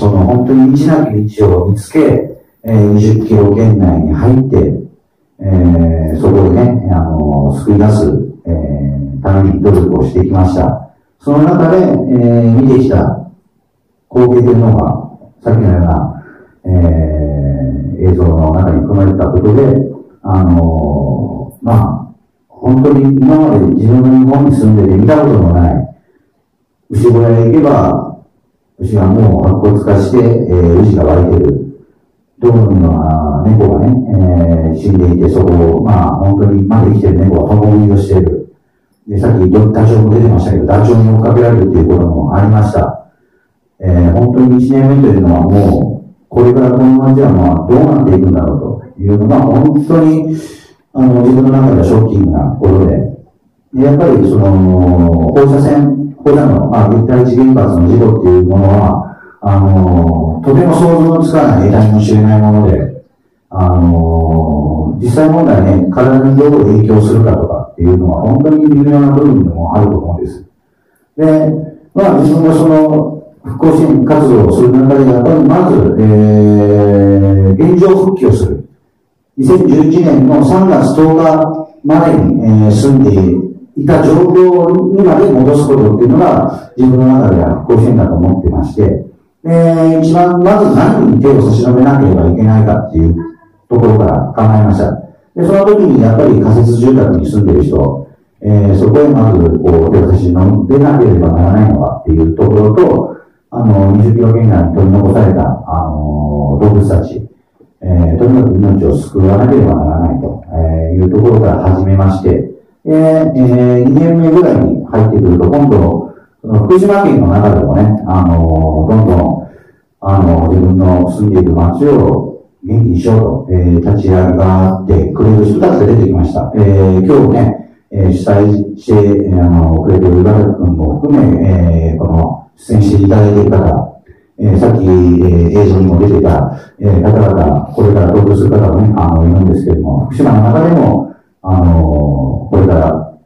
その本当に道なき道を見つけ、えー、20キロ圏内に入って、えー、そこでね、あの、救い出す、えー、ために努力をしてきました。その中で、えー、見てきた光景というのが、さっきのような、えー、映像の中に含まれたことで、あのー、まあ、本当に今まで自分の日本に住んでて見たことのない、牛小屋へ行けば、牛がもう白骨化して、えー、牛が湧いてる。道路には猫がね、えー、死んでいて、そこを、まあ、本当にまだ生きてる猫が共食いをしている。で、さっきダチョウも出てましたけど、ダチョウに追っかけられるっていうこともありました。えー、本当に1年目というのはもう、これからこの街はまあ、どうなっていくんだろうというのが、本当に、あの、自分の中ではショッキングなことで、でやっぱりその、放射線、放射能、まあ、立体地原発の事故っていうものは、あの、とても想像のつかない得体もしれないもので、あの、実際問題ね、体にどう影響するかとかっていうのは本当に微妙な部分でもあると思うんです。で、まあ自分がその、復興支援活動をする中で、やっぱりまず、えー、現状復帰をする。2011年の3月10日までに、えー、住んでいいた状況にまで戻すことっていうのが、自分の中では復興支援だと思ってまして、えー、一番、まず何に手を差し伸べなければいけないかっていうところから考えました。で、その時にやっぱり仮設住宅に住んでる人、えー、そこへまず、こう、手を差し伸べなければならないのかっていうところと、あの、20キロ圏内に取り残された、あの、動物たち、えー、とにかく命を救わなければならないと、えいうところから始めまして、えー、2年目ぐらいに入ってくると、今度、その福島県の中でもね、あのどんどん、あの自分の住んでいる町を元気にしようと、えー、立ち上がってくれる人たちが出てきました。えー、今日ね、えー、主催して、あの、くれてる岩崎君も含め、えー、この、出演していただいている方、えー、さっき、えー、映像にも出てた、えー、方々、これから同居する方もね、あの、いるんですけれども、福島の中でも、あのこれから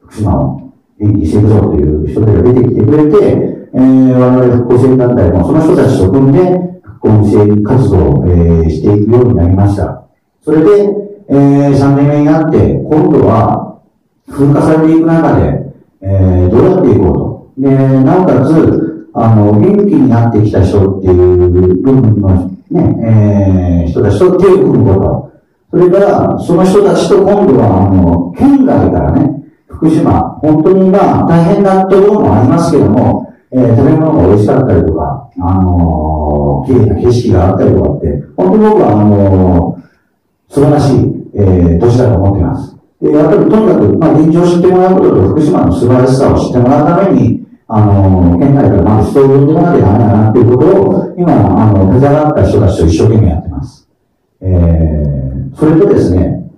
福島を元気していくぞという人たちが出てきてくれて、えー、我々復興支援団体もその人たちと組んで復興支援活動を、えー、していくようになりました。それで、えー、3年目になって、今度は風化されていく中で、えー、どうやっていこうと。で、なおかつ、あの、元気になってきた人っていう部分のね、えー、人たちと手を組むこと。それから、その人たちと今度は、あの、県外からね、福島、本当にまあ、大変なところもありますけども、えー、食べ物が美味しかったりとか、あのー、綺麗な景色があったりとかって、本当に僕は、あのー、素晴らしい、えー、年だと思っています。で、やっぱりとにかく、まあ、現状を知ってもらうことと福島の素晴らしさを知ってもらうために、あの、県内からまず人を呼んでもらわなきゃダメだなっていうことを、今、あの、手ざがった人たちと一生懸命やってます。それとですね、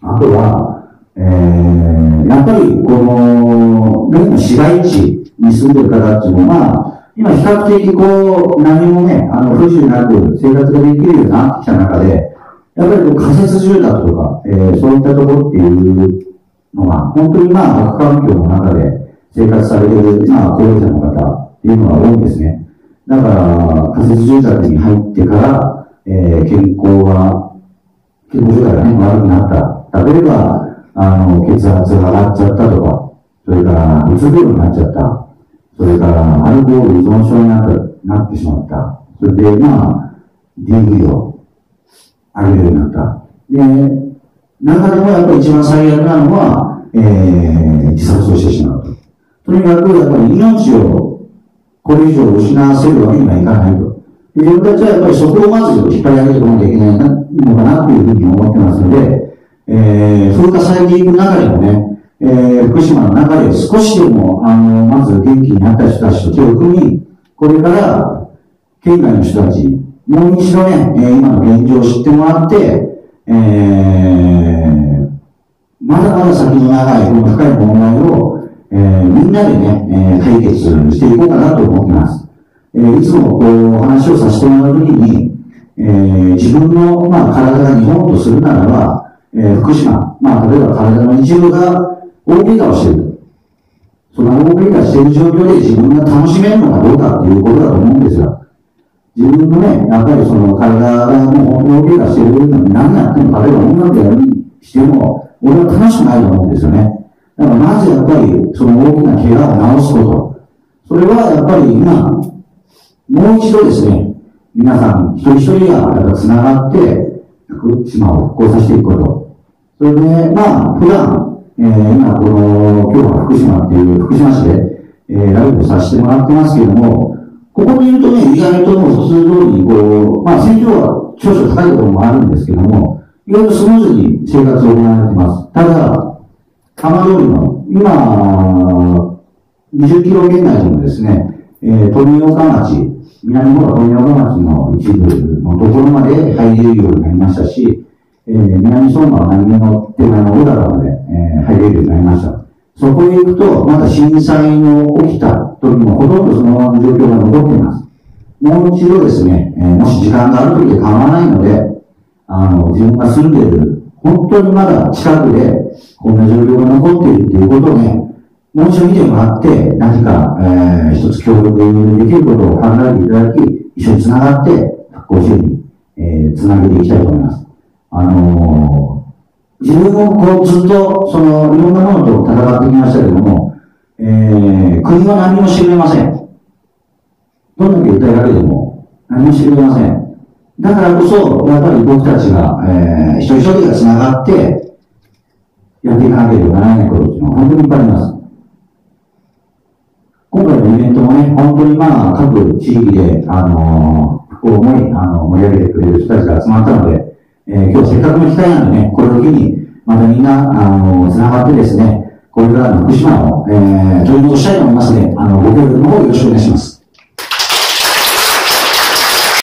あとは、えー、やっぱり、この、メインの市街地に住んでる方っていうのは、今比較的こう、何もね、あの、不自由なく生活ができるようになってきた中で、やっぱりこう仮設住宅とか、えー、そういったところっていうのが、本当にまあ、悪環境の中で、生活されてる、まあ、高齢者の方っていうのが多いんですね。だから、仮設住宅に入ってから、えー、健康が、健康状態がね、悪くなった。例えば、あの、血圧が上がっちゃったとか、それから、うつ病になっちゃった。それから、アルコール依存症になっなってしまった。それで、まあ、DV を上げるようになった。で、中でもやっぱり一番最悪なのは、えー、自殺をしてしまうと。とにかくやっぱり命をこれ以上失わせるわけにはいかないと。自分たちはやっぱりそこをまず引っ張り上げていかなきゃいけないのかなというふうに思ってますので、えー、風化されていく中でもね、えー、福島の中で少しでも、あの、まず元気になった人たちと手を組み、これから、県外の人たち、もう一度ね、えー、今の現状を知ってもらって、えー、まだまだ先の長い、この深い問題を、えー、みんなでね、えー、解決していこうかなと思ってます。えー、いつもこう、話をさせてもらうときに、えー、自分の、まあ、体が日本とするならば、えー、福島、まあ、例えば体の一部が大怪我をしている。その大怪我している状況で自分が楽しめるのかどうかっていうことだと思うんですが、自分のね、やっぱりその体がもう本当に大怪我しているのに何やっても、例えば音楽やるにしても、俺は楽しくないと思うんですよね。だからまずやっぱり、その大きな怪我を治すこと。それはやっぱり今、もう一度ですね、皆さん、一人一人がやっぱ繋がって、福島を復興させていくこと。それで、まあ、普段、えー、今、この、今日は福島っていう、福島市で、えー、ライブさせてもらってますけれども、ここにいるとね、意外ともう普通通りに、こう、まあ、戦場は少々高いところもあるんですけども、意外とスムーズに生活を行われてます。ただ、浜通りの、今、20キロ圏内でもですね、えー、富岡町、南の富岡町の一部のところまで入れるようになりましたし、えー、南相馬は何の手前の小高まで、えー、入れるようになりました。そこへ行くと、また震災の起きた時もほとんどそのままの状況が残っています。もう一度ですね、えー、もし時間がある時で構わないので、あの、自分が住んでいる、本当にまだ近くで、こんな状況が残っているということをね、もう一度見てもらって、何か、えー、一つ協力できることを考えていただき、一緒に繋がって、復興支援に、えー、繋げていきたいと思います。あのー、自分もこうずっと、その、いろんなものと戦ってきましたけども、えー、国は何もしてくれません。どんだけ訴えられても、何もしてくれません。だからこそ、やっぱり僕たちが、えー、一人一人が繋がって、やっていかなければならないことっていうのは本当にいっぱいあります。今回のイベントもね、本当にまあ、各地域で、あのー、復興を思い、あの、盛り上げてくれる人たちが集まったので、えー、今日せっかくの機会なのでね、これを機に、またみんな、あのー、繋がってですね、これからの福島を、えー、取り戻したいと思いますので、あの、ご協力の方よろしくお願いします。